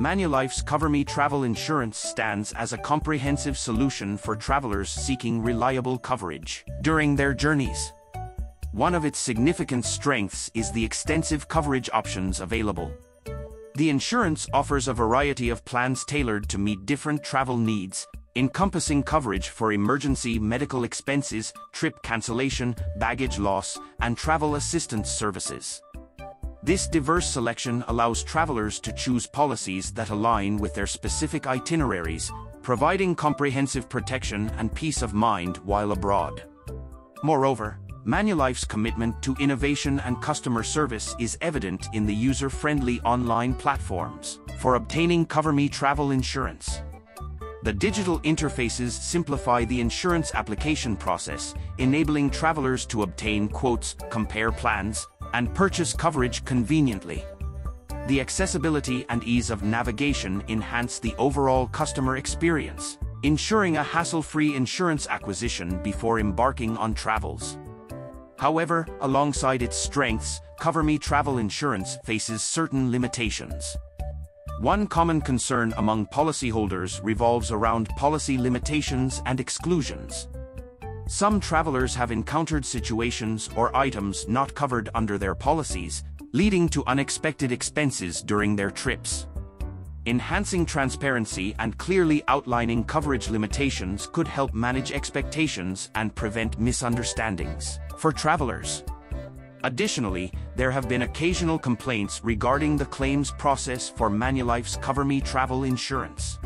Manulife's CoverMe Travel Insurance stands as a comprehensive solution for travelers seeking reliable coverage during their journeys. One of its significant strengths is the extensive coverage options available. The insurance offers a variety of plans tailored to meet different travel needs, encompassing coverage for emergency medical expenses, trip cancellation, baggage loss, and travel assistance services. This diverse selection allows travelers to choose policies that align with their specific itineraries, providing comprehensive protection and peace of mind while abroad. Moreover, Manulife's commitment to innovation and customer service is evident in the user-friendly online platforms for obtaining CoverMe travel insurance. The digital interfaces simplify the insurance application process, enabling travelers to obtain quotes, compare plans, and purchase coverage conveniently. The accessibility and ease of navigation enhance the overall customer experience, ensuring a hassle-free insurance acquisition before embarking on travels. However, alongside its strengths, CoverMe Travel Insurance faces certain limitations. One common concern among policyholders revolves around policy limitations and exclusions. Some travelers have encountered situations or items not covered under their policies, leading to unexpected expenses during their trips. Enhancing transparency and clearly outlining coverage limitations could help manage expectations and prevent misunderstandings. For travelers, Additionally, there have been occasional complaints regarding the claims process for Manulife's CoverMe travel insurance.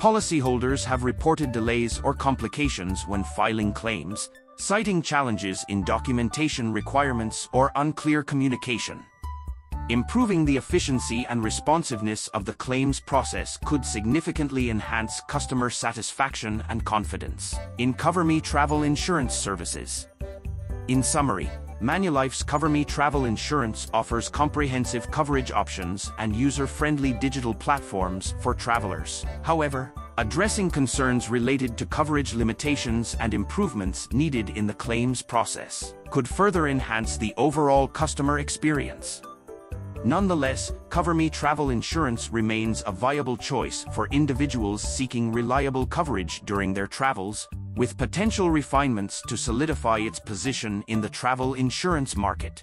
Policyholders have reported delays or complications when filing claims, citing challenges in documentation requirements or unclear communication. Improving the efficiency and responsiveness of the claims process could significantly enhance customer satisfaction and confidence in CoverMe travel insurance services. In summary, Manulife's CoverMe Travel Insurance offers comprehensive coverage options and user-friendly digital platforms for travelers. However, addressing concerns related to coverage limitations and improvements needed in the claims process could further enhance the overall customer experience. Nonetheless, CoverMe Travel Insurance remains a viable choice for individuals seeking reliable coverage during their travels, with potential refinements to solidify its position in the travel insurance market.